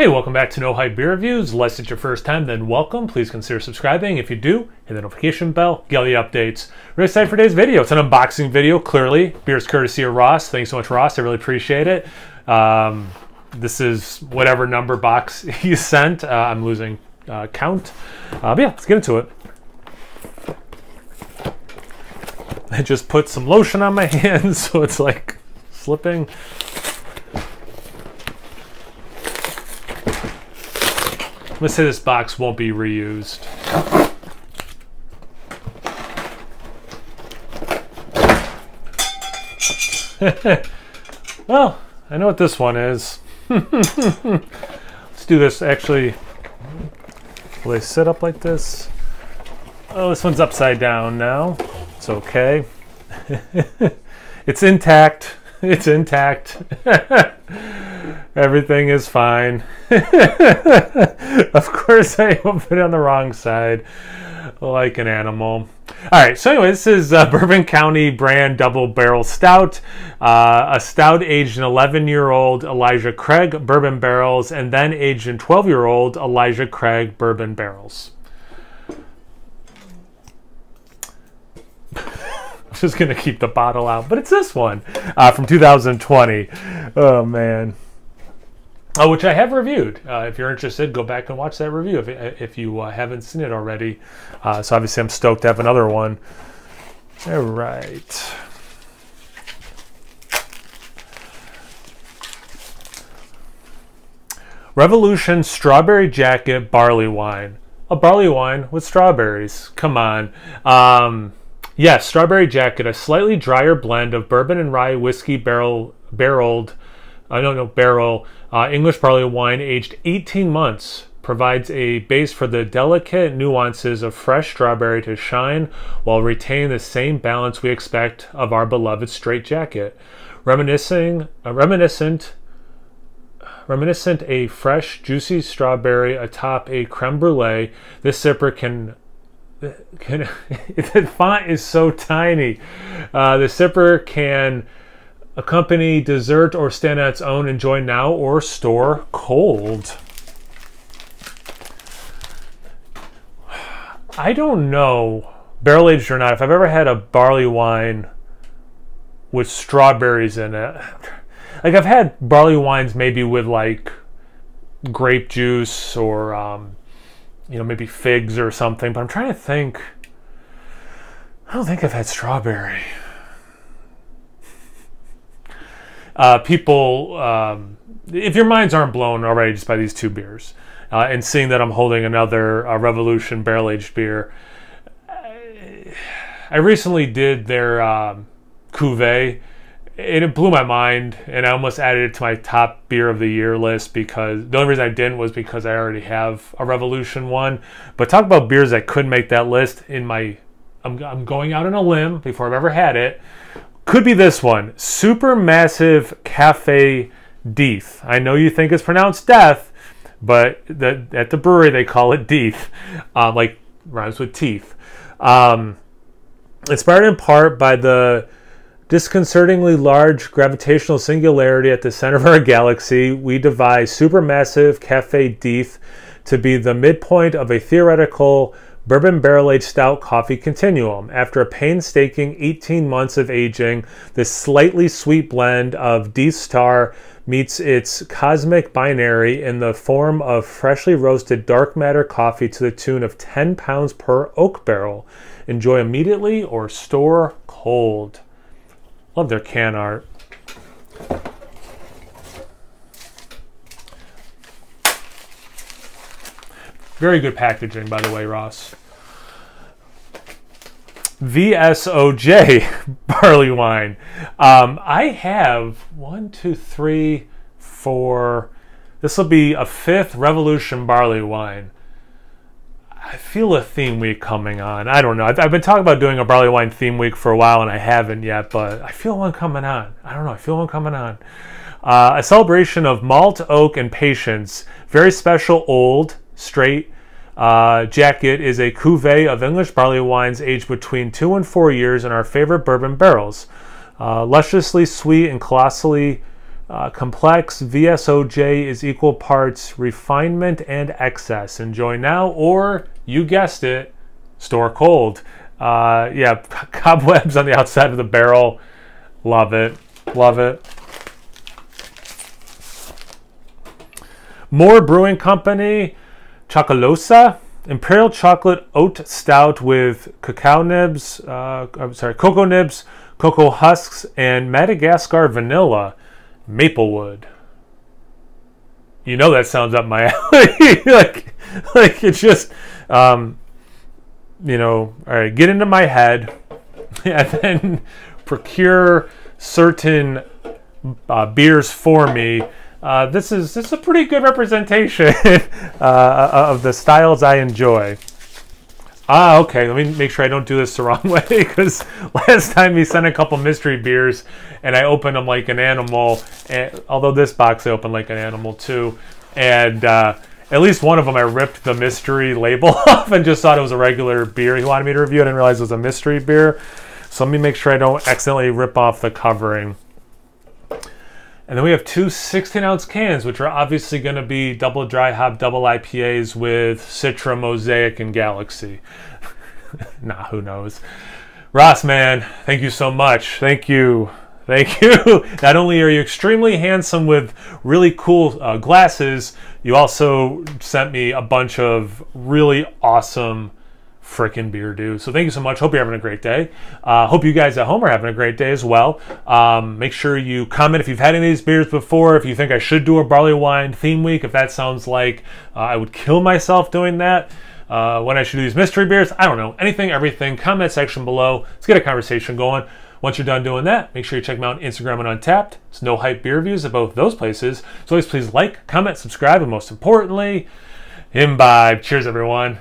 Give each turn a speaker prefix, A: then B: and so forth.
A: Hey, welcome back to No Hype Beer Reviews. Unless it's your first time, then welcome. Please consider subscribing. If you do, hit the notification bell, get all the updates. Really excited for today's video. It's an unboxing video, clearly. Beer's courtesy of Ross. Thanks so much, Ross. I really appreciate it. Um, this is whatever number box he sent. Uh, I'm losing uh, count. Uh, but yeah, let's get into it. I just put some lotion on my hands, so it's like slipping. Let's say this box won't be reused. well, I know what this one is. Let's do this actually. Will they sit up like this? Oh, this one's upside down now. It's okay. it's intact. It's intact. Everything is fine. of course, I opened it on the wrong side, like an animal. All right, so anyway, this is uh, Bourbon County brand double barrel stout, uh, a stout aged in 11 year old Elijah Craig bourbon barrels, and then aged in 12 year old Elijah Craig bourbon barrels. Just gonna keep the bottle out, but it's this one uh, from 2020. Oh man. Oh, which I have reviewed. Uh, if you're interested, go back and watch that review if, if you uh, haven't seen it already. Uh, so obviously, I'm stoked to have another one. All right. Revolution Strawberry Jacket Barley Wine. A barley wine with strawberries. Come on. Um, yes, Strawberry Jacket, a slightly drier blend of bourbon and rye whiskey barrel barreled I don't know, barrel uh, English barley wine aged 18 months provides a base for the delicate nuances of fresh strawberry to shine while retaining the same balance we expect of our beloved straight jacket. Reminiscing, uh, reminiscent, reminiscent a fresh, juicy strawberry atop a creme brulee, this sipper can can the font is so tiny. Uh, the sipper can accompany dessert or stand on its own, enjoy now or store cold. I don't know, barrel aged or not, if I've ever had a barley wine with strawberries in it. Like I've had barley wines maybe with like grape juice or um, you know maybe figs or something, but I'm trying to think. I don't think I've had strawberry uh, people, um, if your minds aren't blown already just by these two beers, uh, and seeing that I'm holding another uh, Revolution barrel aged beer, I recently did their um, cuvee, and it blew my mind, and I almost added it to my top beer of the year list because the only reason I didn't was because I already have a Revolution one. But talk about beers that couldn't make that list in my. I'm, I'm going out on a limb before I've ever had it. Could be this one. Supermassive Cafe Deth. I know you think it's pronounced death, but the, at the brewery they call it Deeth, uh, like rhymes with teeth. Um, inspired in part by the disconcertingly large gravitational singularity at the center of our galaxy, we devise supermassive Cafe Deth to be the midpoint of a theoretical bourbon barrel aged stout coffee continuum. After a painstaking 18 months of aging, this slightly sweet blend of Deth Star meets its cosmic binary in the form of freshly roasted dark matter coffee to the tune of 10 pounds per oak barrel. Enjoy immediately or store cold. Love their can art. Very good packaging, by the way, Ross. VSOJ barley wine. Um, I have one, two, three, four. This will be a fifth Revolution barley wine. I feel a theme week coming on. I don't know. I've, I've, been talking about doing a barley wine theme week for a while, and I haven't yet. But I feel one coming on. I don't know. I feel one coming on. Uh, a celebration of malt, oak, and patience. Very special old straight uh, jacket is a cuvee of English barley wines aged between two and four years in our favorite bourbon barrels. Uh, lusciously sweet and colossally Uh, complex VSOJ is equal parts refinement and excess. Enjoy now, or you guessed it, store cold. Uh, yeah, cobwebs on the outside of the barrel. Love it. Love it. More Brewing Company, Chocolosa, Imperial Chocolate Oat Stout with cacao nibs, uh, I'm sorry, cocoa nibs, cocoa husks, and Madagascar vanilla, Maplewood. You know that sounds up my alley. like, like it's just, um, you know, all right, get into my head and then procure certain uh, beers for me uh, this is this is a pretty good representation uh, of the styles I enjoy. Ah, okay. Let me make sure I don't do this the wrong way because last time he sent a couple mystery beers and I opened them like an animal. And, although this box I opened like an animal too, and uh, at least one of them I ripped the mystery label off and just thought it was a regular beer he wanted me to review. I didn't realize it was a mystery beer. So let me make sure I don't accidentally rip off the covering. And then we have two 16 ounce cans, which are obviously going to be double dry hop, double IPAs with Citra, Mosaic, and Galaxy. nah, who knows? Ross, man, thank you so much. Thank you. Thank you. Not only are you extremely handsome with really cool uh, glasses, you also sent me a bunch of really awesome freaking beer dude. So thank you so much. Hope you're having a great day. Uh, hope you guys at home are having a great day as well. Um, make sure you comment if you've had any of these beers before. If you think I should do a barley wine theme week, if that sounds like uh, I would kill myself doing that. Uh, when I should do these mystery beers, I don't know. Anything, everything. Comment section below. Let's get a conversation going. Once you're done doing that, make sure you check me out on Instagram and Untappd. It's no hype beer reviews at both those places. So always please like, comment, subscribe, and most importantly, imbibe. Cheers, everyone.